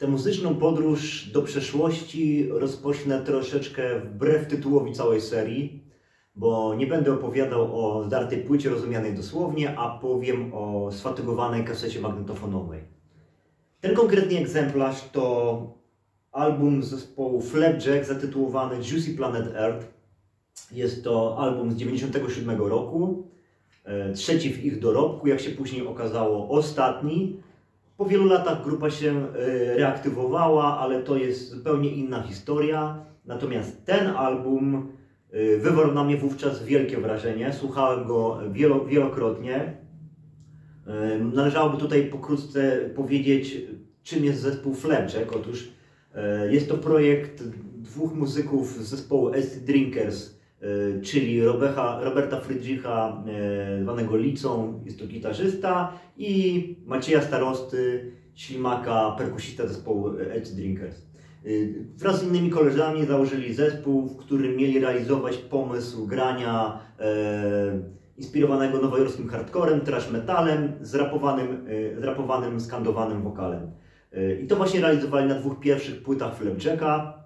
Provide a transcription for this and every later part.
Tę muzyczną podróż do przeszłości rozpocznę troszeczkę wbrew tytułowi całej serii, bo nie będę opowiadał o zdartej płycie rozumianej dosłownie, a powiem o sfatygowanej kasecie magnetofonowej. Ten konkretny egzemplarz to album zespołu Flapjack zatytułowany Juicy Planet Earth. Jest to album z 1997 roku, e, trzeci w ich dorobku, jak się później okazało, ostatni. Po wielu latach grupa się e, reaktywowała, ale to jest zupełnie inna historia. Natomiast ten album e, wywarł na mnie wówczas wielkie wrażenie. Słuchałem go wielo, wielokrotnie. Należałoby tutaj pokrótce powiedzieć, czym jest zespół Flapjack. Otóż E, jest to projekt dwóch muzyków z zespołu Acid Drinkers, e, czyli Roberta, Roberta Friedricha, e, zwanego Licą, jest to gitarzysta, i Macieja Starosty, ślimaka, perkusista zespołu Acid Drinkers. Wraz z innymi koleżami założyli zespół, w którym mieli realizować pomysł grania e, inspirowanego nowojorskim hardcorem, trash metalem, zrapowanym, e, zrapowanym, skandowanym wokalem. I to właśnie realizowali na dwóch pierwszych płytach Flapjacka.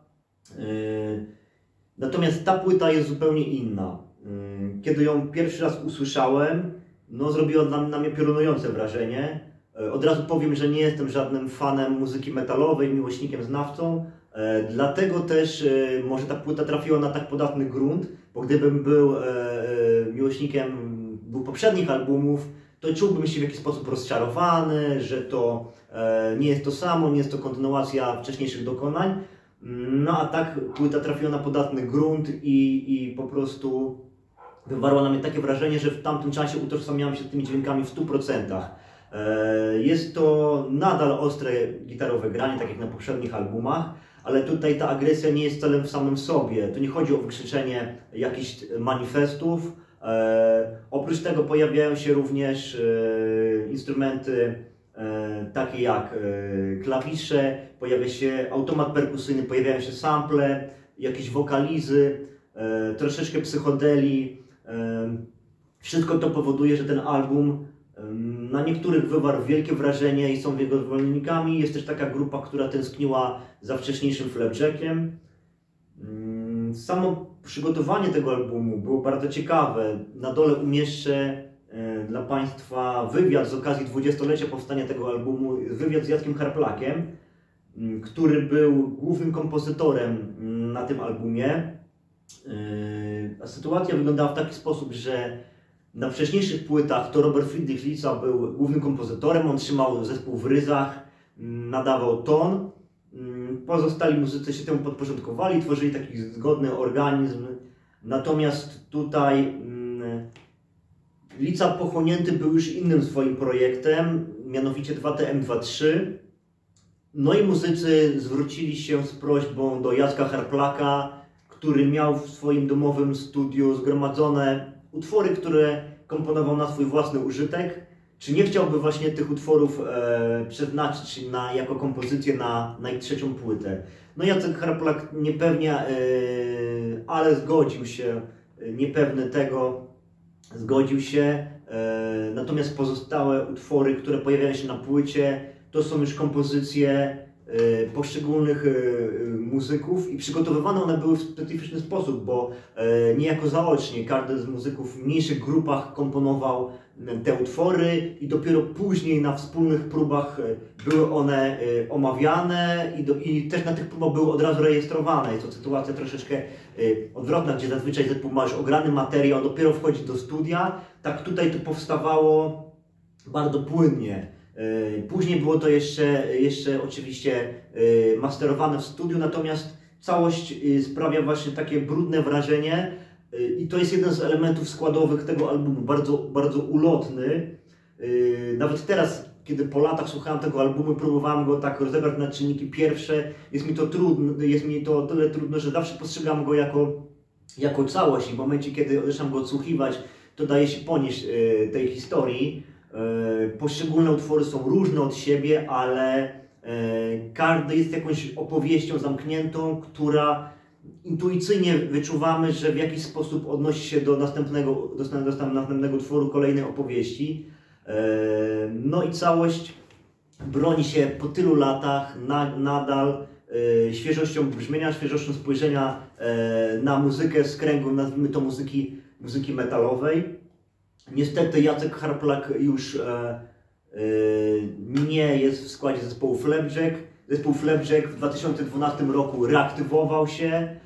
Natomiast ta płyta jest zupełnie inna. Kiedy ją pierwszy raz usłyszałem, no zrobiła na, na mnie piorunujące wrażenie. Od razu powiem, że nie jestem żadnym fanem muzyki metalowej, miłośnikiem, znawcą. Dlatego też może ta płyta trafiła na tak podatny grunt, bo gdybym był miłośnikiem był poprzednich albumów, to czułbym się w jakiś sposób rozczarowany, że to e, nie jest to samo, nie jest to kontynuacja wcześniejszych dokonań. No a tak płyta trafiła na podatny grunt i, i po prostu wywarła na mnie takie wrażenie, że w tamtym czasie utożsamiałem się z tymi dźwiękami w 100%. E, jest to nadal ostre gitarowe granie, tak jak na poprzednich albumach, ale tutaj ta agresja nie jest celem w samym sobie. Tu nie chodzi o wykrzyczenie jakichś manifestów, E, oprócz tego pojawiają się również e, instrumenty takie jak klawisze, pojawia się automat perkusyjny, pojawiają się sample, jakieś wokalizy, troszeczkę psychodeli. Wszystko to powoduje, że ten album na niektórych wywarł wielkie wrażenie i są jego zwolennikami. Jest też taka grupa, która tęskniła za wcześniejszym Flapjackiem. Mm, samo przygotowanie tego albumu było bardzo ciekawe. Na dole umieszczę e, dla Państwa wywiad z okazji dwudziestolecia powstania tego albumu, wywiad z Jackiem Harplakiem, który był głównym kompozytorem na tym albumie. E, sytuacja wyglądała w taki sposób, że na wcześniejszych płytach to Robert Friedrich był głównym kompozytorem, on trzymał zespół w ryzach, nadawał ton, pozostali muzycy się temu podporządkowali, tworzyli taki zgodny organizm. Natomiast tutaj Lica pochłonięty był już innym swoim projektem, mianowicie 2TM23. No i muzycy zwrócili się z prośbą do Jacka Harplaka, który miał w swoim domowym studiu zgromadzone utwory, które komponował na swój własny użytek czy nie chciałby właśnie tych utworów e, przeznaczyć na, jako kompozycję na, na ich trzecią płytę? No Jacek Harplak niepewnie, e, ale zgodził się, e, niepewny tego, zgodził się. E, natomiast pozostałe utwory, które pojawiają się na płycie, to są już kompozycje poszczególnych e, muzyków i przygotowywane one były w specyficzny sposób, bo niejako zaocznie każdy z muzyków w mniejszych grupach komponował te utwory i dopiero później na wspólnych próbach e, były one e, omawiane i, do, i też na tych próbach były od razu rejestrowane. Jest to sytuacja troszeczkę e, odwrotna, gdzie zazwyczaj zespół ma już ograny materiał, dopiero wchodzi do studia. Tak tutaj to powstawało bardzo płynnie. Później było to jeszcze, jeszcze oczywiście masterowane w studiu, natomiast całość sprawia właśnie takie brudne wrażenie, I to jest jeden z elementów składowych tego albumu, bardzo, bardzo ulotny. Nawet teraz, kiedy po latach słuchałem tego albumu, próbowałem go tak rozebrać na czynniki pierwsze, jest mi to trudne, jest mi to tyle trudne, że zawsze postrzegam go jako, jako całość i w momencie, kiedy zaczynam go odsłuchiwać, to daje się ponieść tej historii. Poszczególne utwory są różne od siebie, ale każdy jest jakąś opowieścią zamkniętą, która intuicyjnie wyczuwamy, że w jakiś sposób odnosi się do następnego, do następnego utworu, kolejnej opowieści. E, no i całość broni się po tylu latach na, nadal e, świeżością brzmienia, świeżością spojrzenia e, na muzykę z kręgu, nazwijmy to muzyki, muzyki metalowej. Niestety Jacek Harplak już e, nie jest w składzie zespołu Flapjack. Zespół Flapjack w 2012 roku reaktywował się.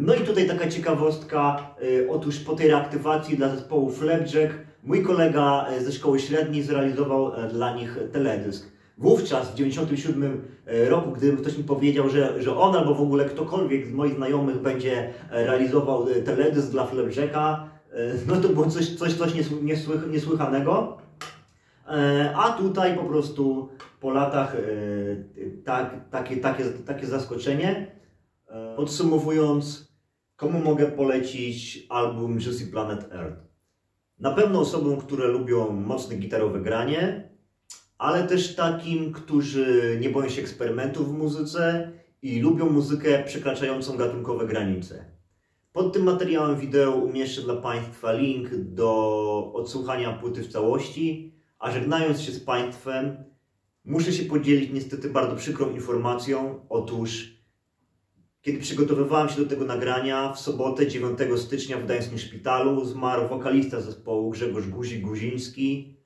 No i tutaj taka ciekawostka, otóż po tej reaktywacji dla zespołu Flapjack Mój kolega e, ze szkoły średniej zrealizował e, dla nich teledysk. Wówczas, w 1997 e, roku, gdy ktoś mi powiedział, że, że on albo w ogóle ktokolwiek z moich znajomych będzie realizował teledysk dla Flapjacka, no to było coś, coś, coś niesłych, niesłychanego. A tutaj po prostu po latach tak, takie, takie, takie zaskoczenie. Podsumowując, komu mogę polecić album Juicy Planet Earth? Na pewno osobom, które lubią mocne gitarowe granie, ale też takim, którzy nie boją się eksperymentów w muzyce i lubią muzykę przekraczającą gatunkowe granice. Pod tym materiałem wideo umieszczę dla Państwa link do odsłuchania płyty w całości, a żegnając się z Państwem, muszę się podzielić niestety bardzo przykrą informacją. Otóż kiedy przygotowywałem się do tego nagrania, w sobotę 9 stycznia w Gdańskim Szpitalu zmarł wokalista zespołu Grzegorz Guzik-Guziński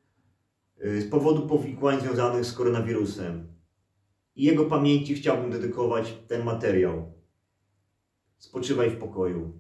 y, z powodu powikłań związanych z koronawirusem. I jego pamięci chciałbym dedykować ten materiał. Spoczywaj w pokoju.